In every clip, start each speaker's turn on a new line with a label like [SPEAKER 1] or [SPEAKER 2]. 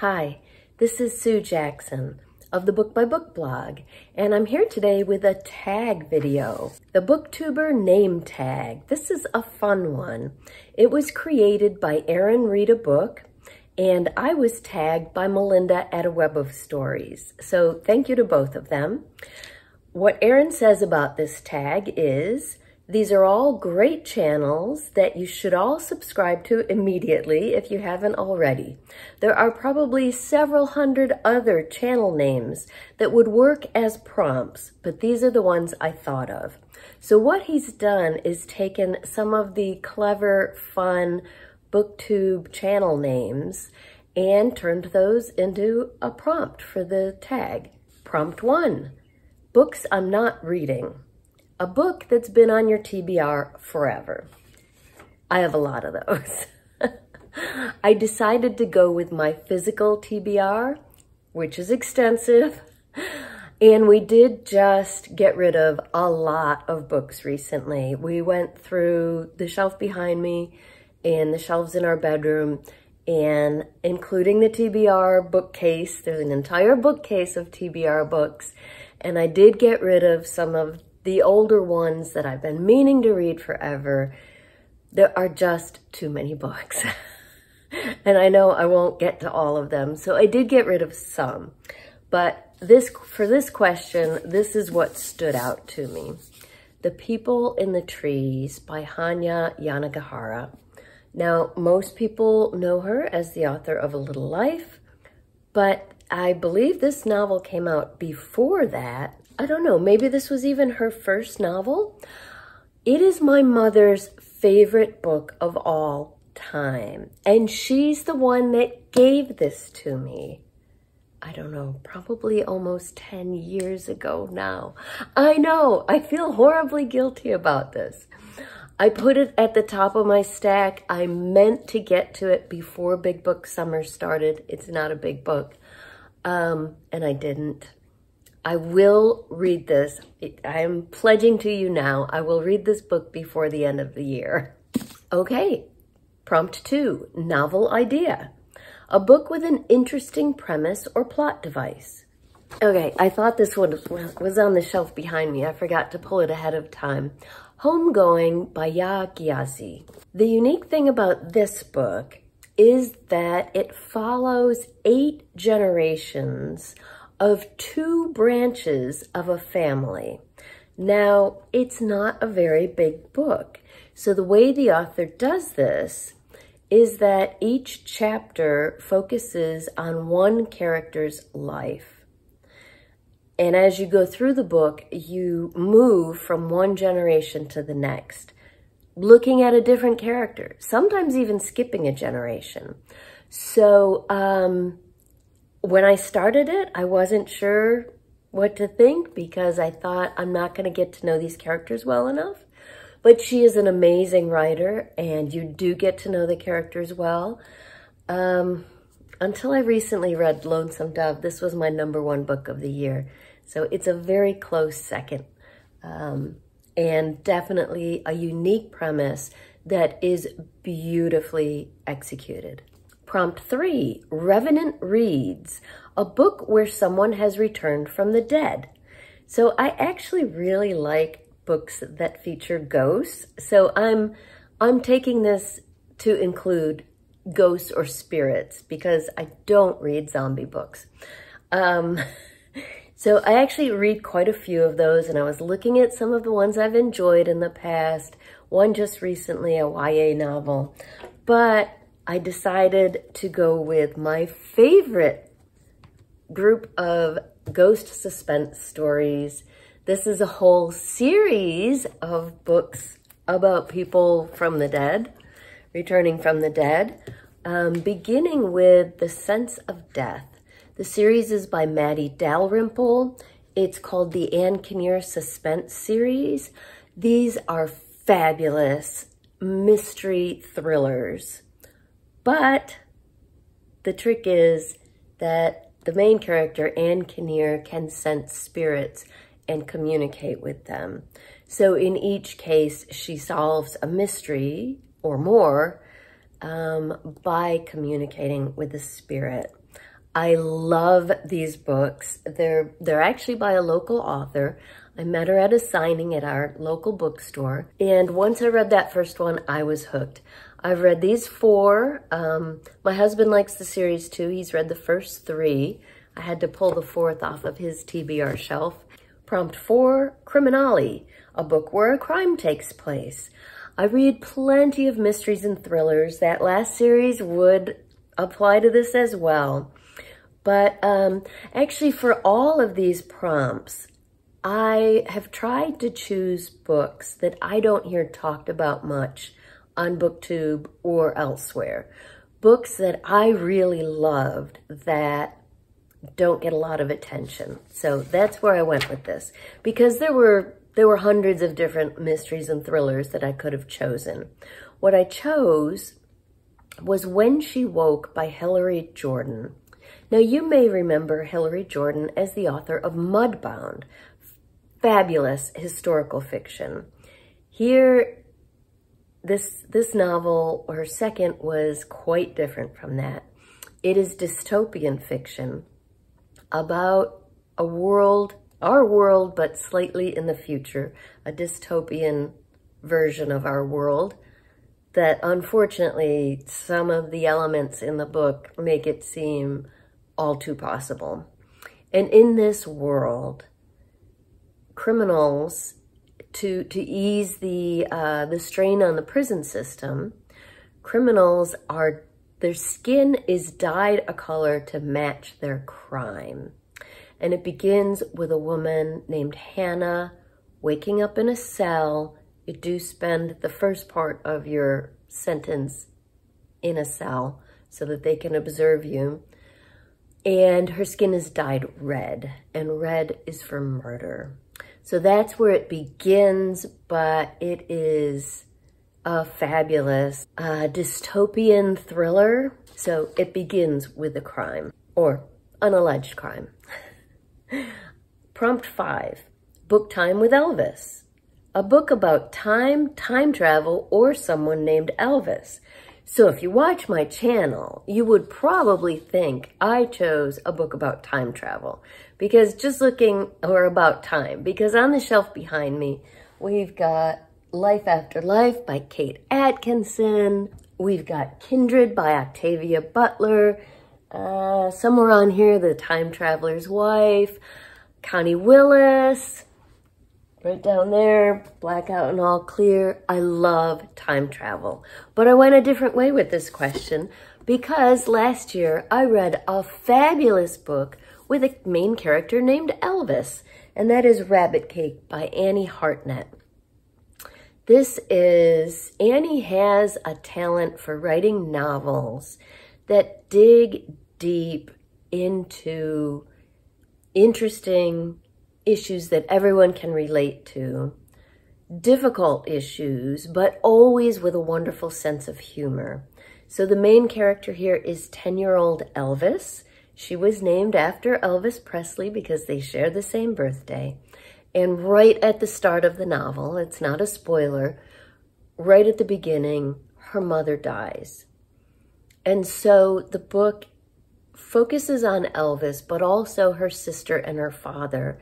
[SPEAKER 1] Hi, this is Sue Jackson of the Book by Book blog, and I'm here today with a tag video. The Booktuber name tag. This is a fun one. It was created by Aaron Read a Book, and I was tagged by Melinda at a Web of Stories. So thank you to both of them. What Aaron says about this tag is, these are all great channels that you should all subscribe to immediately if you haven't already. There are probably several hundred other channel names that would work as prompts, but these are the ones I thought of. So what he's done is taken some of the clever, fun booktube channel names and turned those into a prompt for the tag. Prompt one, books I'm not reading a book that's been on your TBR forever. I have a lot of those. I decided to go with my physical TBR, which is extensive. And we did just get rid of a lot of books recently. We went through the shelf behind me and the shelves in our bedroom and including the TBR bookcase. There's an entire bookcase of TBR books. And I did get rid of some of the older ones that I've been meaning to read forever, there are just too many books. and I know I won't get to all of them, so I did get rid of some. But this for this question, this is what stood out to me. The People in the Trees by Hanya Yanagihara. Now, most people know her as the author of A Little Life, but I believe this novel came out before that I don't know, maybe this was even her first novel. It is my mother's favorite book of all time. And she's the one that gave this to me. I don't know, probably almost 10 years ago now. I know, I feel horribly guilty about this. I put it at the top of my stack. I meant to get to it before Big Book Summer started. It's not a big book. Um, and I didn't. I will read this. I am pledging to you now, I will read this book before the end of the year. Okay, prompt two, novel idea. A book with an interesting premise or plot device. Okay, I thought this one was on the shelf behind me. I forgot to pull it ahead of time. Homegoing by Yaa Gyasi. The unique thing about this book is that it follows eight generations of two branches of a family. Now, it's not a very big book. So the way the author does this is that each chapter focuses on one character's life. And as you go through the book, you move from one generation to the next, looking at a different character, sometimes even skipping a generation. So, um, when I started it, I wasn't sure what to think because I thought I'm not going to get to know these characters well enough. But she is an amazing writer and you do get to know the characters well. Um, until I recently read Lonesome Dove, this was my number one book of the year. So it's a very close second um, and definitely a unique premise that is beautifully executed. Prompt three, Revenant Reads, a book where someone has returned from the dead. So I actually really like books that feature ghosts. So I'm, I'm taking this to include ghosts or spirits because I don't read zombie books. Um, so I actually read quite a few of those and I was looking at some of the ones I've enjoyed in the past. One just recently, a YA novel. But I decided to go with my favorite group of ghost suspense stories. This is a whole series of books about people from the dead, returning from the dead, um, beginning with The Sense of Death. The series is by Matty Dalrymple. It's called the Ann Kinnear Suspense Series. These are fabulous mystery thrillers. But the trick is that the main character, Ann Kinnear, can sense spirits and communicate with them. So in each case, she solves a mystery or more um, by communicating with the spirit. I love these books. They're, they're actually by a local author. I met her at a signing at our local bookstore. And once I read that first one, I was hooked. I've read these four. Um, my husband likes the series too. He's read the first three. I had to pull the fourth off of his TBR shelf. Prompt four, CriminOlly, a book where a crime takes place. I read plenty of mysteries and thrillers. That last series would apply to this as well. But um, actually for all of these prompts, I have tried to choose books that I don't hear talked about much on BookTube or elsewhere. Books that I really loved that don't get a lot of attention. So that's where I went with this. Because there were there were hundreds of different mysteries and thrillers that I could have chosen. What I chose was When She Woke by Hilary Jordan. Now, you may remember Hilary Jordan as the author of Mudbound, fabulous historical fiction. Here, this, this novel, her second, was quite different from that. It is dystopian fiction about a world, our world, but slightly in the future, a dystopian version of our world that unfortunately some of the elements in the book make it seem all too possible. And in this world, criminals, to, to ease the, uh, the strain on the prison system, criminals are, their skin is dyed a color to match their crime. And it begins with a woman named Hannah waking up in a cell. You do spend the first part of your sentence in a cell so that they can observe you and her skin is dyed red, and red is for murder. So that's where it begins, but it is a fabulous uh, dystopian thriller. So it begins with a crime, or an alleged crime. Prompt five, book time with Elvis. A book about time, time travel, or someone named Elvis. So if you watch my channel, you would probably think I chose a book about time travel because just looking, or about time, because on the shelf behind me, we've got Life After Life by Kate Atkinson. We've got Kindred by Octavia Butler. Uh, somewhere on here, The Time Traveler's Wife. Connie Willis. Right down there, blackout and all clear. I love time travel. But I went a different way with this question because last year I read a fabulous book with a main character named Elvis, and that is Rabbit Cake by Annie Hartnett. This is, Annie has a talent for writing novels that dig deep into interesting issues that everyone can relate to, difficult issues, but always with a wonderful sense of humor. So the main character here is 10-year-old Elvis. She was named after Elvis Presley because they share the same birthday. And right at the start of the novel, it's not a spoiler, right at the beginning, her mother dies. And so the book focuses on Elvis, but also her sister and her father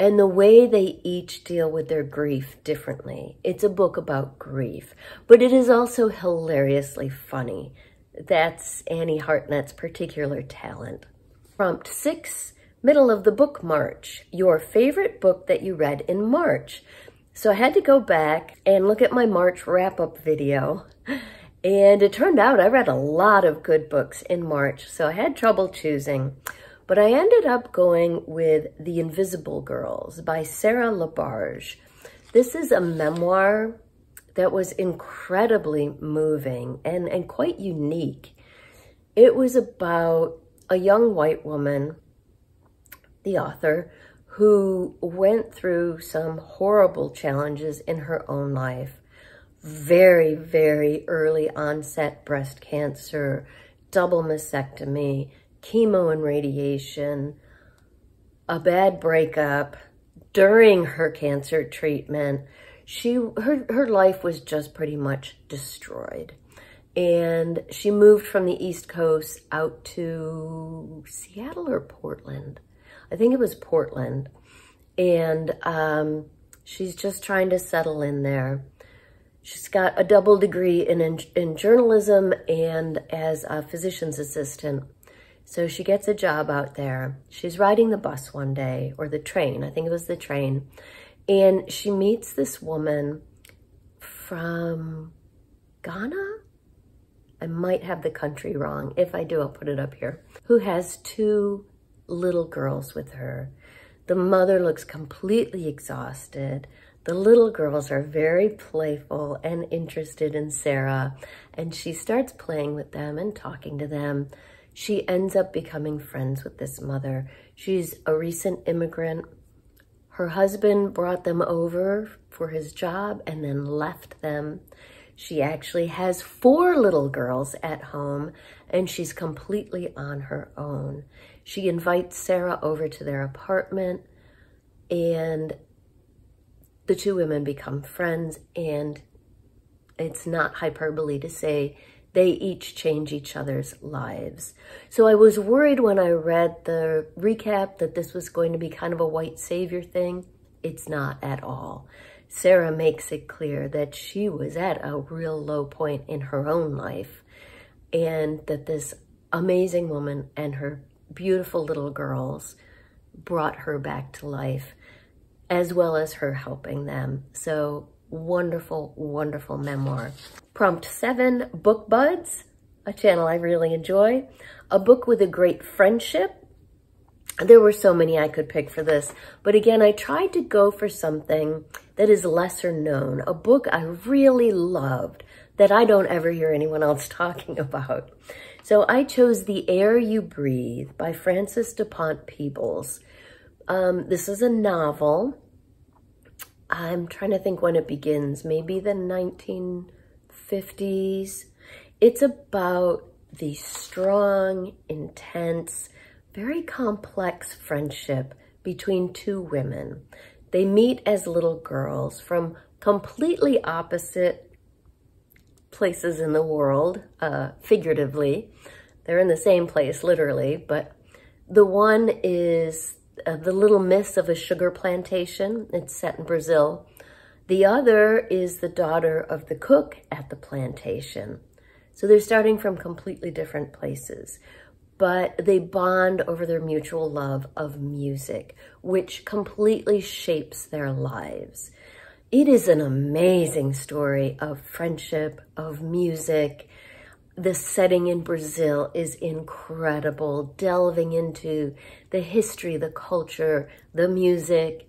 [SPEAKER 1] and the way they each deal with their grief differently. It's a book about grief, but it is also hilariously funny. That's Annie Hartnett's particular talent. Prompt six, middle of the book March, your favorite book that you read in March. So I had to go back and look at my March wrap-up video. And it turned out I read a lot of good books in March, so I had trouble choosing. But I ended up going with The Invisible Girls by Sarah Thebarge. This is a memoir that was incredibly moving and, and quite unique. It was about a young white woman, the author, who went through some horrible challenges in her own life. Very, very early onset breast cancer, double mastectomy, chemo and radiation, a bad breakup during her cancer treatment. She her her life was just pretty much destroyed. And she moved from the East Coast out to Seattle or Portland. I think it was Portland. And um, she's just trying to settle in there. She's got a double degree in, in, in journalism and as a physician's assistant. So she gets a job out there. She's riding the bus one day, or the train, I think it was the train, and she meets this woman from Ghana? I might have the country wrong. If I do, I'll put it up here. Who has two little girls with her. The mother looks completely exhausted. The little girls are very playful and interested in Sarah, and she starts playing with them and talking to them. She ends up becoming friends with this mother. She's a recent immigrant. Her husband brought them over for his job and then left them. She actually has four little girls at home and she's completely on her own. She invites Sarah over to their apartment and the two women become friends and it's not hyperbole to say they each change each other's lives. So I was worried when I read the recap that this was going to be kind of a white savior thing. It's not at all. Sarah makes it clear that she was at a real low point in her own life and that this amazing woman and her beautiful little girls brought her back to life as well as her helping them. So wonderful, wonderful memoir. Prompt seven, Book Buds, a channel I really enjoy. A book with a great friendship. There were so many I could pick for this, but again, I tried to go for something that is lesser known, a book I really loved that I don't ever hear anyone else talking about. So I chose The Air You Breathe by Frances de Pontes Peebles. Um, this is a novel. I'm trying to think when it begins, maybe the 1950s. It's about the strong, intense, very complex friendship between two women. They meet as little girls from completely opposite places in the world, uh, figuratively. They're in the same place, literally, but the one is uh, The Little Miss of a Sugar Plantation. It's set in Brazil. The other is the daughter of the cook at the plantation. So they're starting from completely different places, but they bond over their mutual love of music, which completely shapes their lives. It is an amazing story of friendship, of music, the setting in Brazil is incredible, delving into the history, the culture, the music.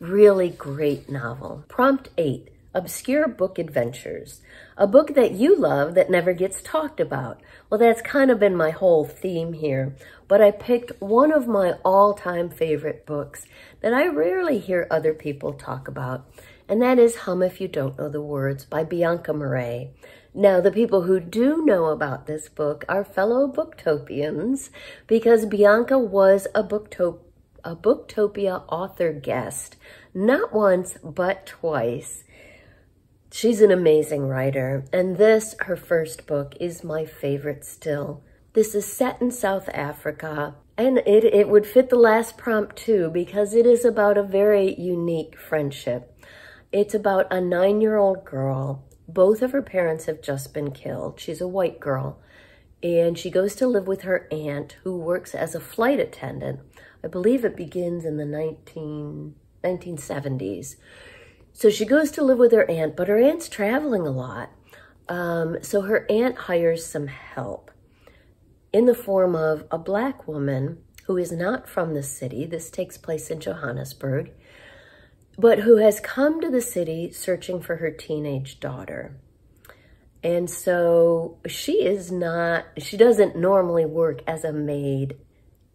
[SPEAKER 1] Really great novel. Prompt 8, Obscure Book Adventures. A book that you love that never gets talked about. Well, that's kind of been my whole theme here, but I picked one of my all-time favorite books that I rarely hear other people talk about, and that is Hum If You Don't Know the Words by Bianca Marais. Now, the people who do know about this book are fellow Booktopians because Bianca was a, Booktop a Booktopia author guest, not once, but twice. She's an amazing writer, and this, her first book, is my favorite still. This is set in South Africa, and it, it would fit the last prompt too because it is about a very unique friendship. It's about a nine-year-old girl both of her parents have just been killed. She's a white girl. And she goes to live with her aunt who works as a flight attendant. I believe it begins in the 19, 1970s. So she goes to live with her aunt, but her aunt's traveling a lot. Um, so her aunt hires some help in the form of a black woman who is not from the city. This takes place in Johannesburg but who has come to the city searching for her teenage daughter. And so she is not, she doesn't normally work as a maid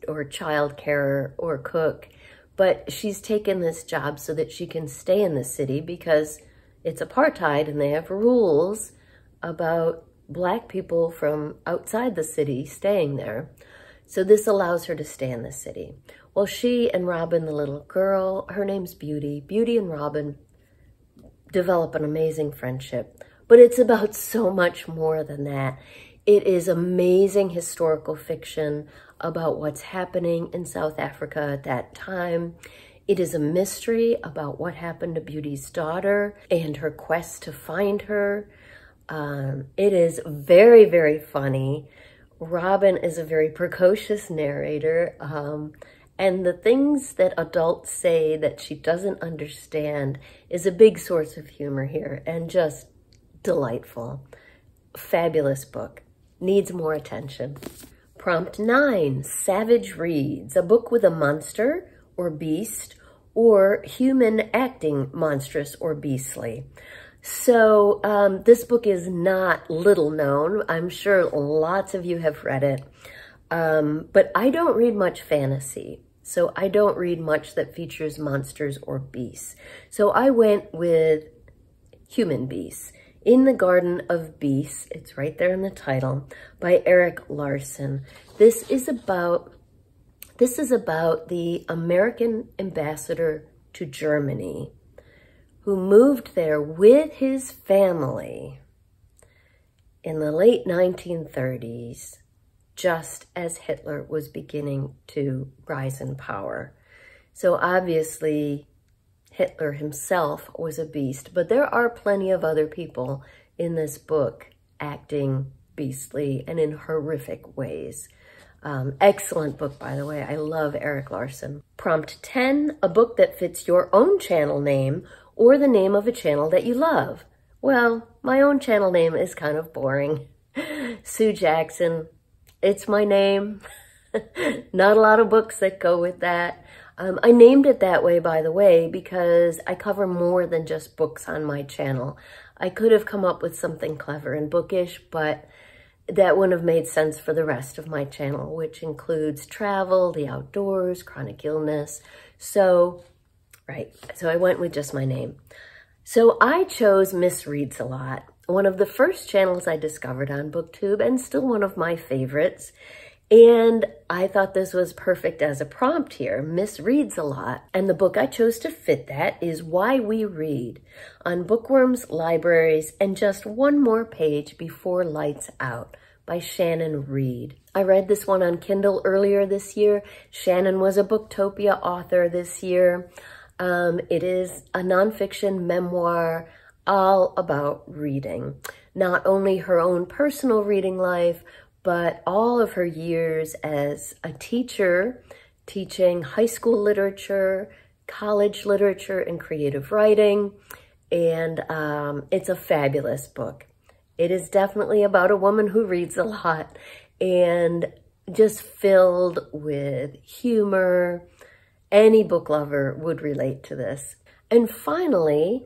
[SPEAKER 1] or child carer or cook, but she's taken this job so that she can stay in the city because it's apartheid and they have rules about black people from outside the city staying there. So this allows her to stay in the city. Well, she and Robin, the little girl, her name's Beauty, Beauty and Robin develop an amazing friendship. but it's about so much more than that. It is amazing historical fiction about what's happening in South Africa at that time. It is a mystery about what happened to Beauty's daughter and her quest to find her. Um, it is very, very funny. Robin is a very precocious narrator. Um, and the things that adults say that she doesn't understand is a big source of humor here and just delightful. Fabulous book. Needs more attention. Prompt 9, Savage Reads, a book with a monster or beast or human acting monstrous or beastly. So um, this book is not little known. I'm sure lots of you have read it. Um, but I don't read much fantasy. So I don't read much that features monsters or beasts. So I went with Human Beasts. In the Garden of Beasts, it's right there in the title, by Erik Larson. This is about this is about the American ambassador to Germany who moved there with his family in the late 1930s just as Hitler was beginning to rise in power. So obviously, Hitler himself was a beast, but there are plenty of other people in this book acting beastly and in horrific ways. Um, excellent book, by the way. I love Erik Larson. Prompt 10, a book that fits your own channel name or the name of a channel that you love. Well, my own channel name is kind of boring. Sue Jackson, it's my name. Not a lot of books that go with that. Um, I named it that way, by the way, because I cover more than just books on my channel. I could have come up with something clever and bookish, but that wouldn't have made sense for the rest of my channel, which includes travel, the outdoors, chronic illness. So, right, so I went with just my name. So I chose Miss Reads a Lot one of the first channels I discovered on BookTube and still one of my favorites. And I thought this was perfect as a prompt here. Miss reads a lot. And the book I chose to fit that is Why We Read on Bookworms, Libraries, and Just One More Page Before Lights Out by Shannon Reed. I read this one on Kindle earlier this year. Shannon was a Booktopia author this year. Um, it is a nonfiction memoir all about reading. Not only her own personal reading life, but all of her years as a teacher, teaching high school literature, college literature, and creative writing. And um, it's a fabulous book. It is definitely about a woman who reads a lot and just filled with humor. Any book lover would relate to this. And finally,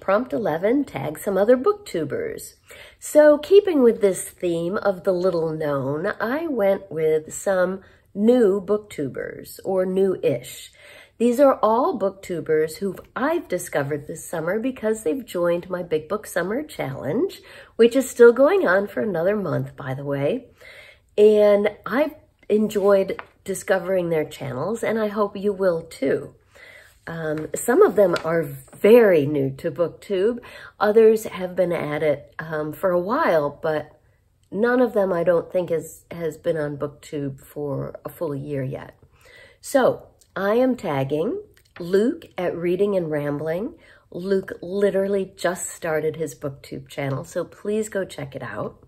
[SPEAKER 1] Prompt 11, tag some other booktubers. So keeping with this theme of the little known, I went with some new booktubers or new-ish. These are all booktubers who I've discovered this summer because they've joined my Big Book Summer Challenge, which is still going on for another month, by the way. And I've enjoyed discovering their channels, and I hope you will too. Um, some of them are very new to BookTube. Others have been at it um, for a while, but none of them I don't think has, has been on BookTube for a full year yet. So I am tagging Luke at Reading and Rambling. Luke literally just started his BookTube channel, so please go check it out.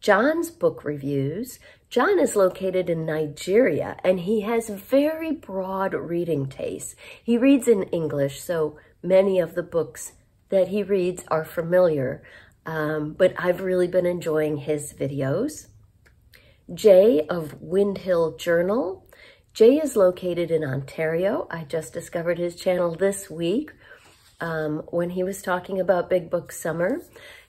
[SPEAKER 1] Jon's book reviews. Jon is located in Nigeria and he has very broad reading tastes. He reads in English, so many of the books that he reads are familiar, um, but I've really been enjoying his videos. Jay of Windhill Journal. Jay is located in Ontario. I just discovered his channel this week um, when he was talking about Big Book Summer.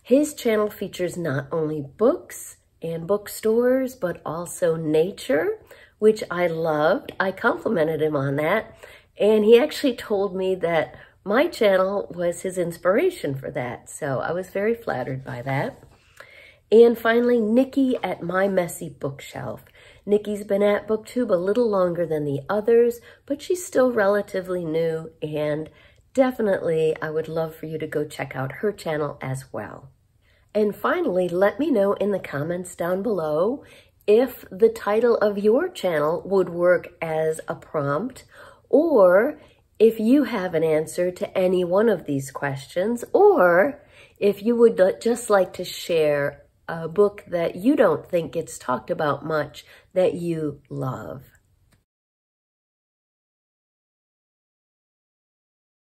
[SPEAKER 1] His channel features not only books and bookstores, but also nature, which I loved. I complimented him on that. And he actually told me that my channel was his inspiration for that. So I was very flattered by that. And finally, Nicky at My Messy Bookshelf. Nicky's been at BookTube a little longer than the others, but she's still relatively new and definitely I would love for you to go check out her channel as well. And finally, let me know in the comments down below if the title of your channel would work as a prompt or if you have an answer to any one of these questions or if you would just like to share a book that you don't think gets talked about much that you love.